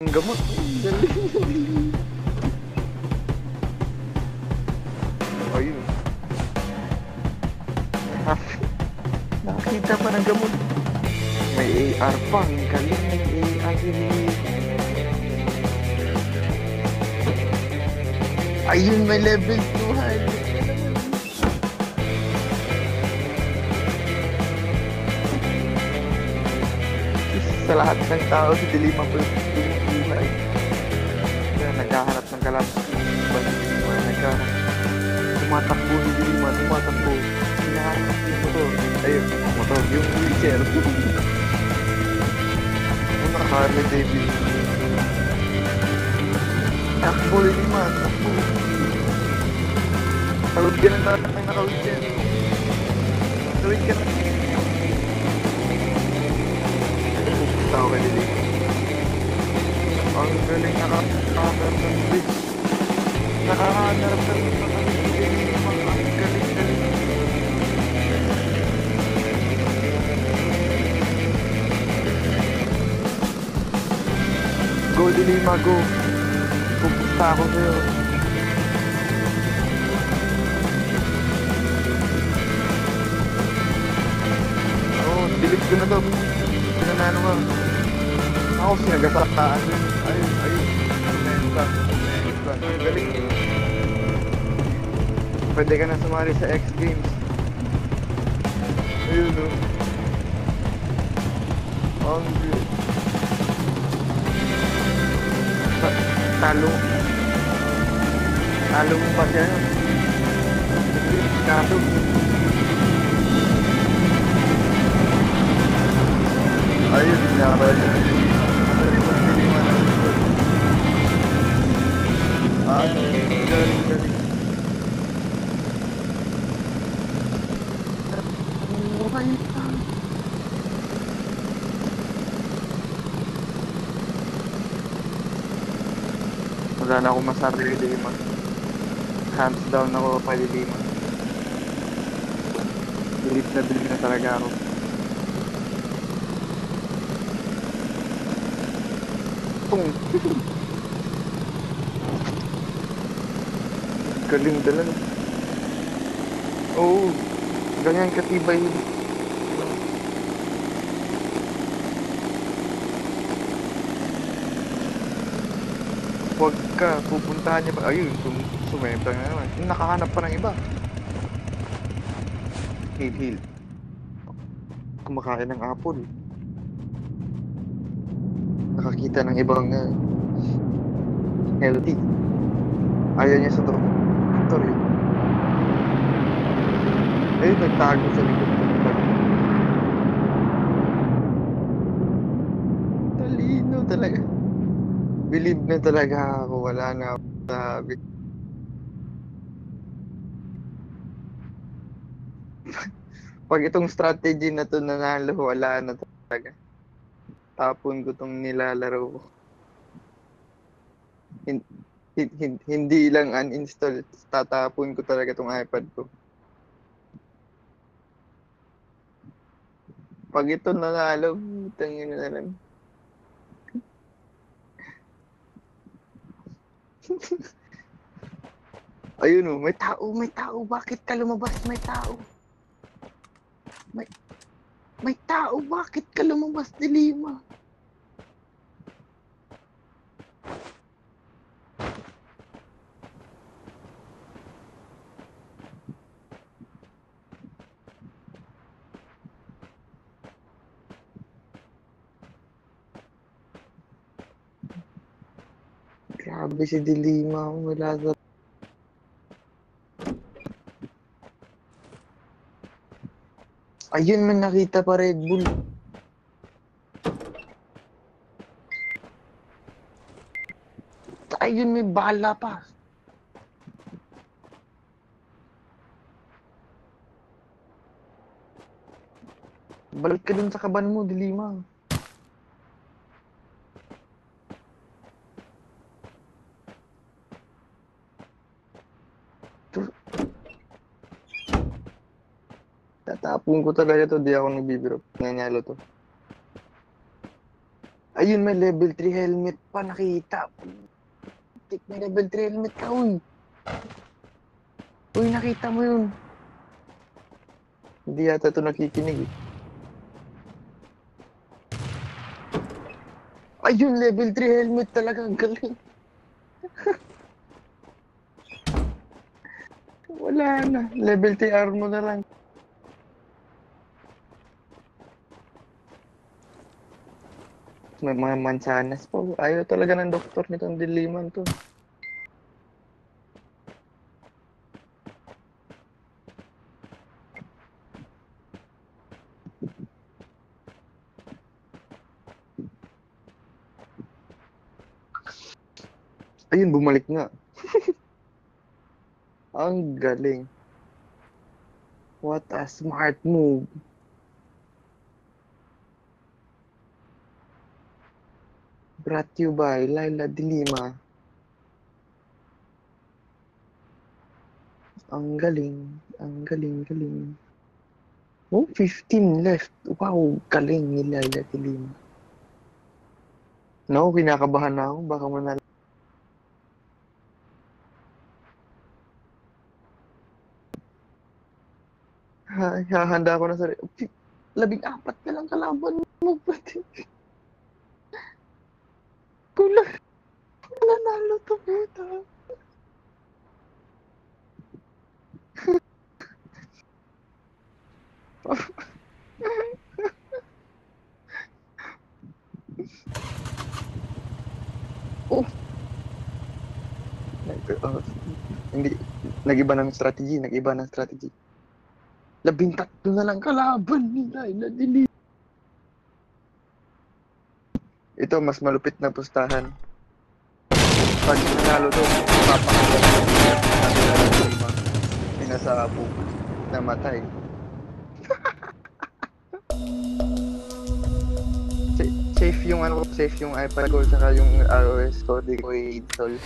Ang gamot. Ayun. Nakakita pa ng gamot. May AR pa. Ang galing ng AR. Ayun, may level sa lahat ng tao, si Dilima po yung buhay. Kaya naghahanap ng kalaban. Kaya naghahanap. Tumatakbo ni Dilima, tumatakbo. Hinahanap yung motor. Ayun, motor, yung wheelchair. Yung naka-Harley Davidson. Takbo ni Dilima, takbo. Tawid ka ng tatang ng naka-wheelchair. Tawid ka ng Lili. Ang galing nakakaharap ng bridge. Nakakaharap ng mga ang galing-galing. Go. Pupunta ako sa'yo. Oo, oh, delete ko na to. Pinanano ka. Ako sinagasakaan. Ayun, ayun. Next one. Next one. Ang galing. Pwede ka na sumali sa X Games. Ayun, no. Ang good. Ta- Talo. Talo mo pa siya. Buhay pa. Wala na akong masabi kay Lima. Hands down ako kay Lima. Bilib na bilib na talaga ako. Tung. Galing. Oo. Oh, ganyan katibay. Huwag ka, pupuntahan niya ba? Ayun, sum sumemplang na naman. Nakahanap pa ng iba. Heal, heal. Kumakain ng apple nakakita ng ibang uh, healthy. Ayaw niya sa doktor eh. Eh, nagtago sa likod Talino talaga. Believe na talaga ako. Wala na sabi. Pag itong strategy na to nanalo, wala na talaga tapon ko tong nilalaro ko. Hin- hin- hin- hindi lang uninstall, tatapon ko talaga tong iPad ko. Pag ito nanalo, tangin na lang. Ayun oh, may tao, may tao. Bakit ka lumabas? May tao. May may tao, bakit ka lumabas, Dilima? Grabe si Dilima, wala sa... Ayun man nakita pa Red Bull. Ayun may bala pa. Balik ka dun sa kaban mo, Dilima. Tatapon ko talaga to, di ako nagbibiro. Nangyalo to. Ayun, may level 3 helmet pa nakita. Tik, may level 3 helmet ka, uy. Uy, nakita mo yun. Hindi yata ito nakikinig eh. Ayun, level 3 helmet talaga. Ang galing. Wala na. Level 3 armor na lang. May mga mansanas po. Ayaw talaga ng doktor nitong diliman to. Ayun, bumalik nga. Ang galing. What a smart move. Brought to you by Laila Dilima. Ang galing. Ang galing, galing. Oh, 15 left. Wow, galing ni Laila Dilima. No, kinakabahan na ako. Baka manalo. Ha, hahanda ako na sa... Labing apat ka lang kalaban mo, pati. Kulang. Nanalo to, puta. oh. Nag- oh, hindi, nag-iba ng strategy, nag-iba ng strategy. Labing tatlo na lang kalaban nila. Nadili. Ito, mas malupit na pustahan. Pag nanalo to, papakagad na lima. Pinasabo. Namatay. Sa- safe yung ano, safe yung iPad ko, saka yung ROS ko, di ko i-install.